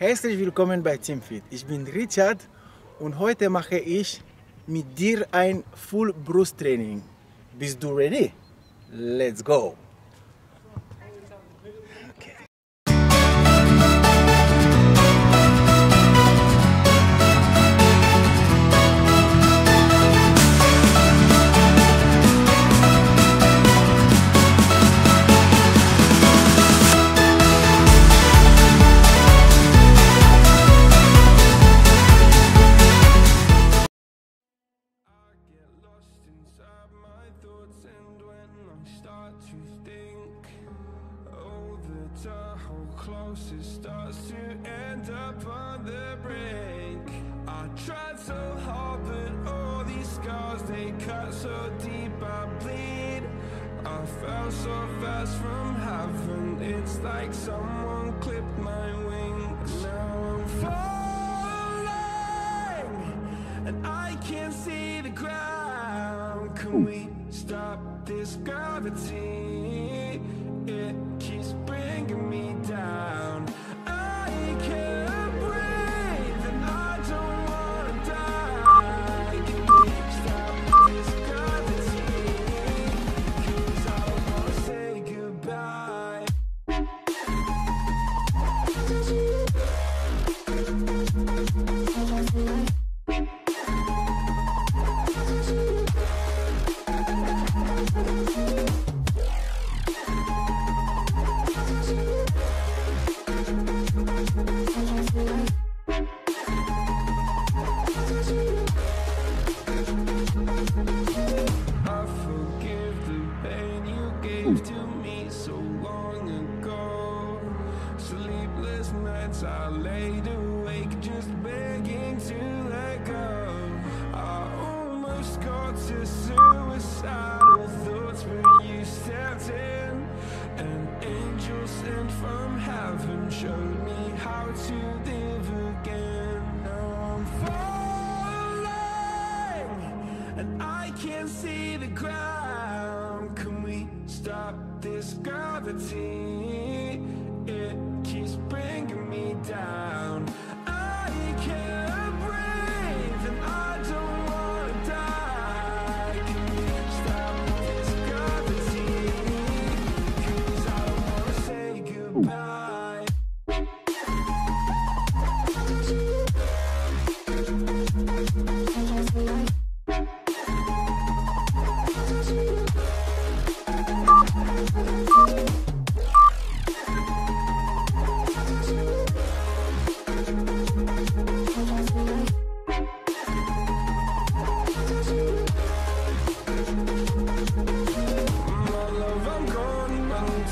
Herzlich willkommen bei Teamfit. Ich bin Richard und heute mache ich mit dir ein Full Brust Training. Bist du ready? Let's go! Closest starts to end up on the brink I tried so hard but all these scars they cut so deep I bleed I fell so fast from heaven It's like someone clipped my wings Now I'm falling and I can't see the ground. Can we stop this gravity? The ground. Can we stop this gravity?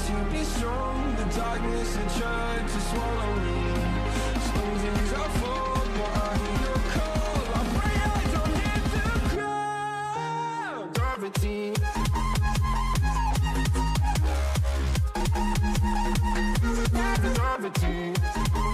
To be strong. The darkness had tried to swallow me. Days I fall, but I hear your call. I pray I don't hit ground. Gravity. Gravity. Gravity.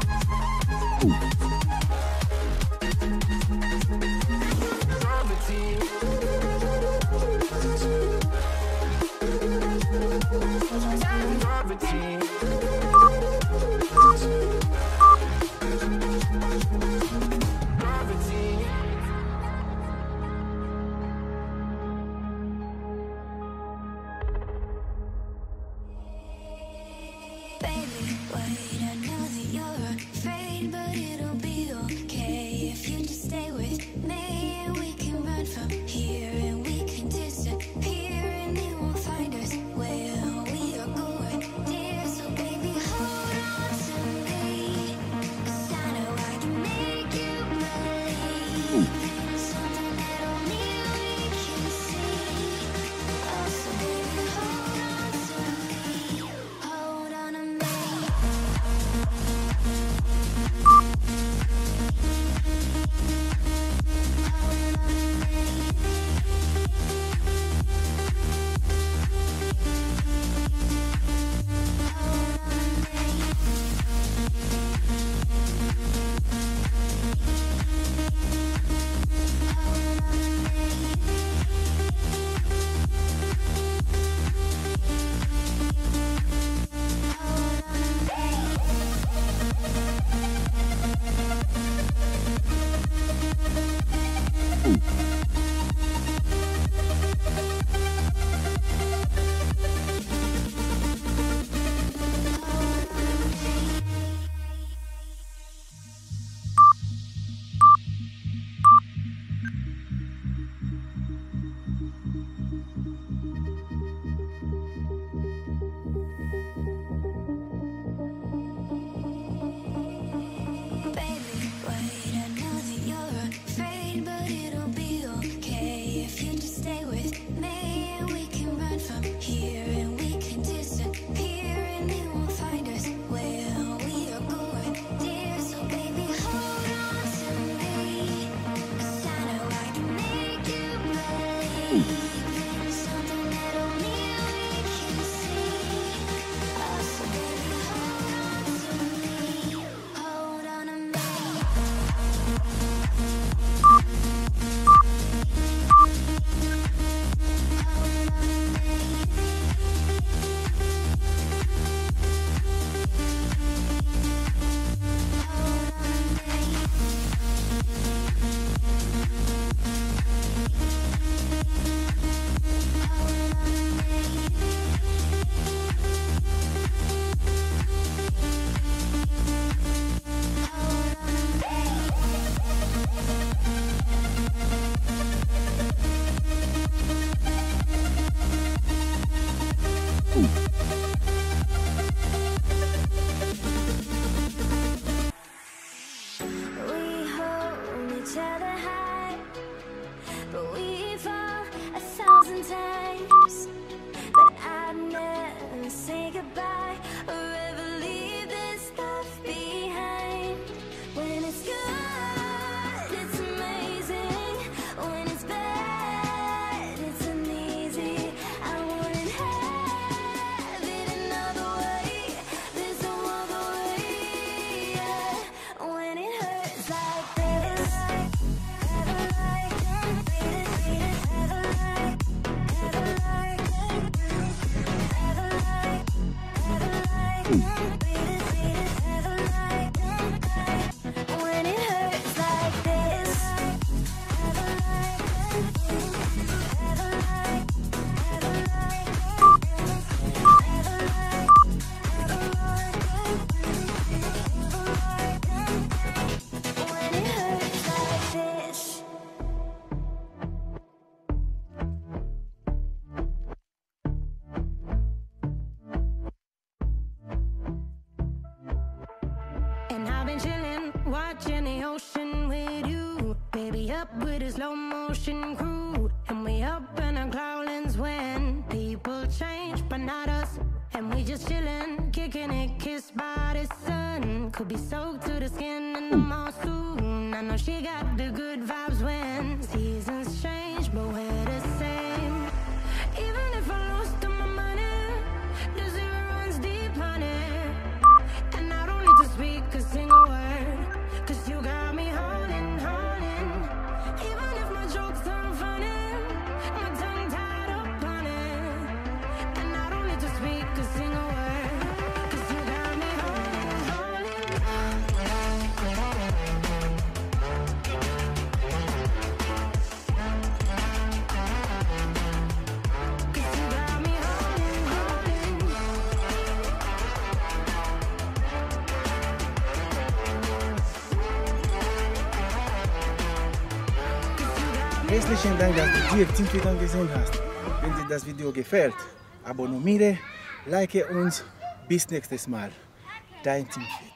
Ooh. Watching the ocean with you. Baby, up with a slow motion crew. And we up in our growlings when people change, but not us. And we just chillin', kicking it, kissed by the sun. Could be soaked to the skin in the mall soon. I know she got the good vibes when Herzlichen Dank, dass du dir Teamfit angesehen hast. Wenn dir das Video gefällt, abonniere, like uns. Bis nächstes Mal. Dein Teamfit.